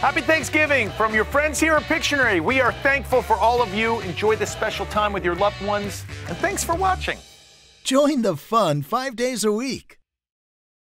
Happy Thanksgiving from your friends here at Pictionary. We are thankful for all of you. Enjoy this special time with your loved ones, and thanks for watching. Join the fun five days a week.